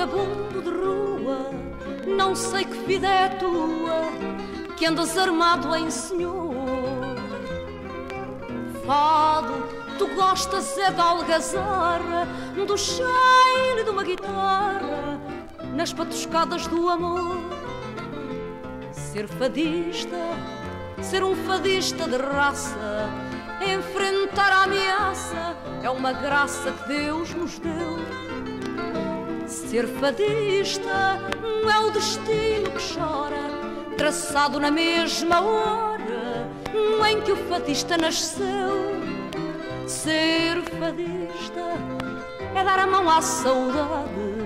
Vagabundo de rua, não sei que vida é tua, que andas armado em senhor. Fado, tu gostas é da algazarra, do cheiro de uma guitarra, nas patuscadas do amor. Ser fadista, ser um fadista de raça, enfrentar a ameaça, é uma graça que Deus nos deu. Ser fadista não é o destino que chora, traçado na mesma hora em que o fadista nasceu. Ser fadista é dar a mão à saudade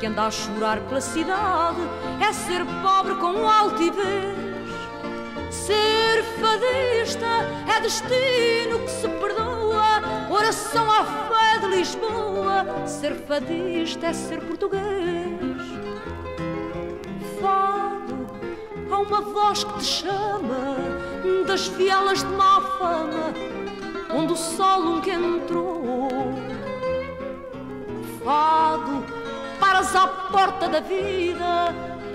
que anda a chorar pela cidade, é ser pobre com altivez. Ser fadista é destino que se perdoa, oração à fé de Lisboa. Ser fadista é ser português. Fado, há uma voz que te chama das vielas de má fama, onde o sol nunca entrou. Fado, paras à porta da vida,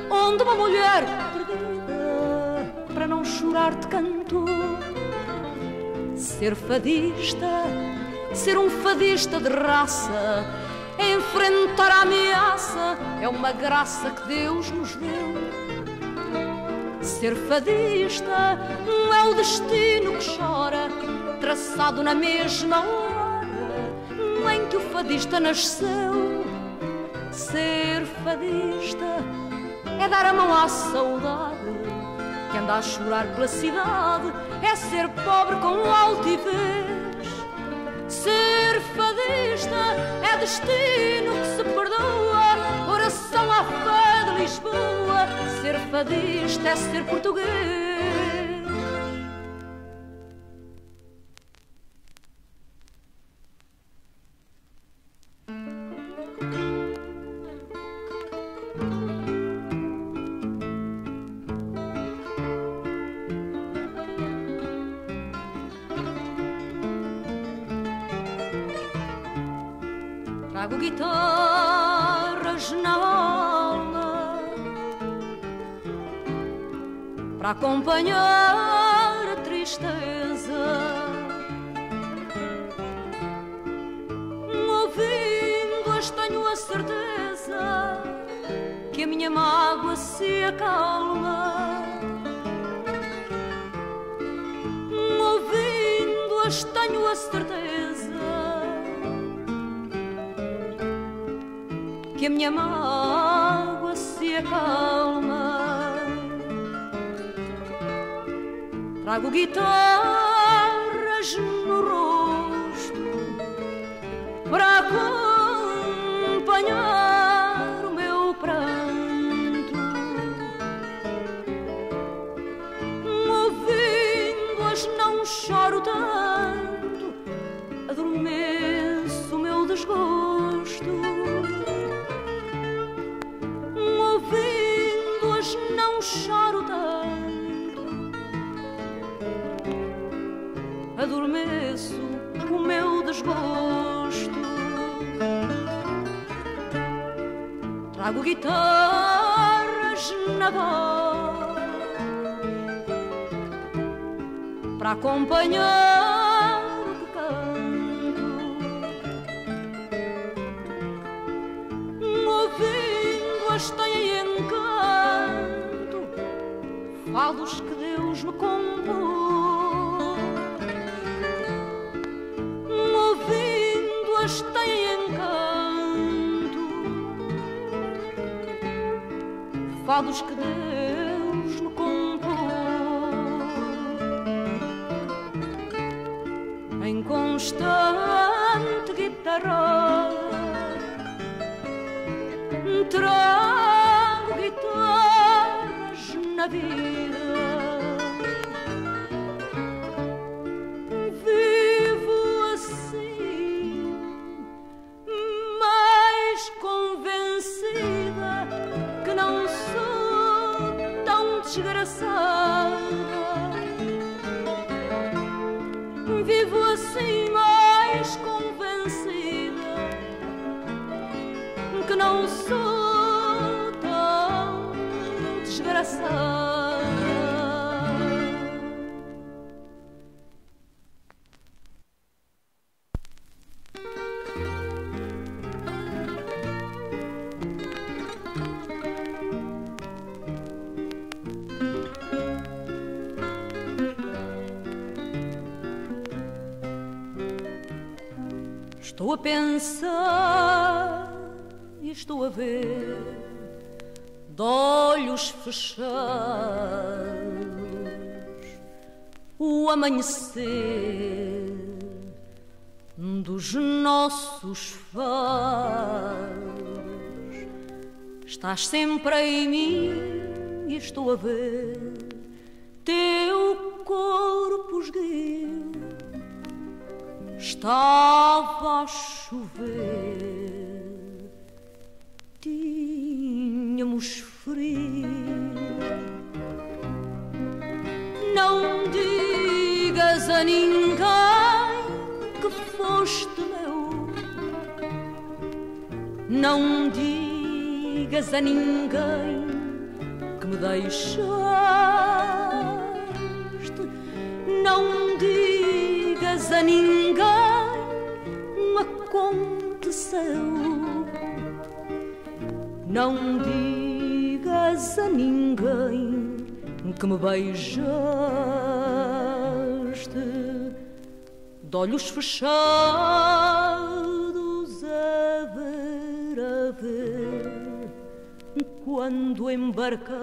onde uma mulher perdida para não chorar te cantou. Ser fadista ser um fadista de raça, enfrentar a ameaça é uma graça que Deus nos deu. Ser fadista não é o destino que chora, traçado na mesma hora em que o fadista nasceu. Ser fadista é dar a mão à saudade anda a chorar pela cidade, é ser pobre com altivez Ser fadista é destino que se perdoa, oração à fé de Lisboa. Ser fadista é ser português. Trago guitarras na alma para acompanhar a tristeza. Ouvindo-as, tenho a certeza que a minha mágoa se acalma. Ouvindo-as, tenho a certeza que a minha mágoa se acalma. Trago guitarras no rosto para acompanhar o meu pranto. Ouvindo-as não choro tanto, adormeço o meu desgosto. Trago guitarras na voz para acompanhar o que canto. Ouvindo-as têm encanto, fados que Deus me compôs. Ouvindo-as têm encanto, fados que Deus me compôs. Em constante guitarra trago guitarras na vida. Sou tão. Estou a pensar estou a ver de olhos fechados o amanhecer dos nossos faros. Estás sempre em mim e estou a ver teu corpo esguio Estava a chover, tínhamos frio. Não digas a ninguém que foste meu. Não digas a ninguém que me deixaste. Não digas a ninguém aconteceu. Não digas a ninguém que me beijaste de olhos fechados a ver, a ver quando embarcaste.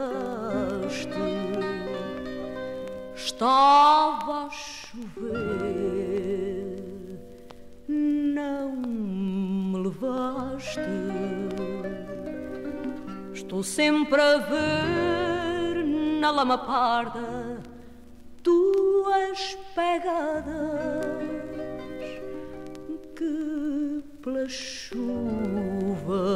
Estava a chover Estou sempre a ver na lama parda tuas pegadas que pela chuva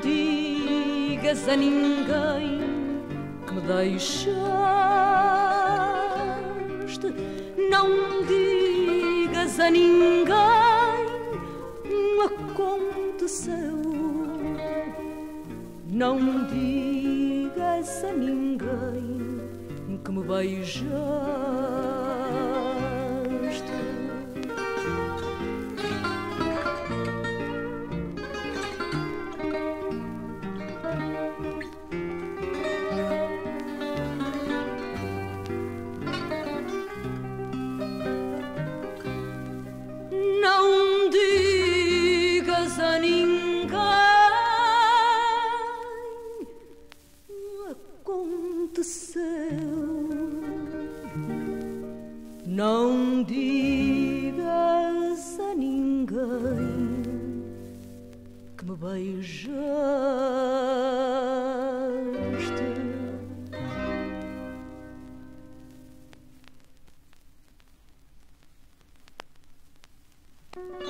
digas a ninguém que me deixaste. Não digas a ninguém aconteceu. Não digas a ninguém que me beijaste. Céu, Não digas a ninguém que me beijaste. thank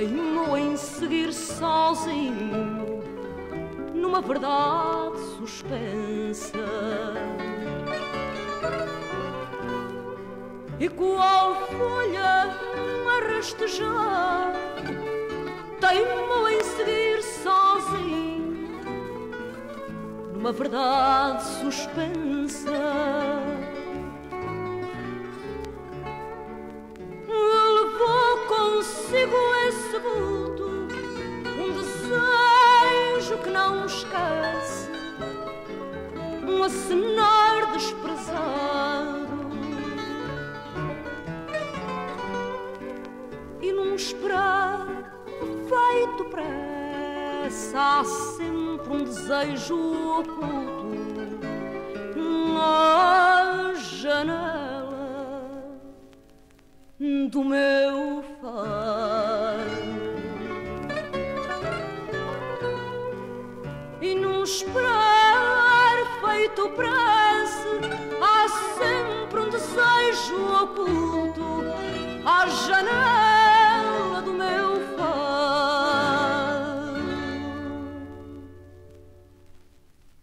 teimo em seguir sozinho numa verdade suspensa. E qual folha a rastejar teimo em seguir sozinho numa verdade suspensa. Consigo esse vulto um desejo que não esquece, um acenar desprezado. E num esperar feito pressa há sempre um desejo oculto na janela do meu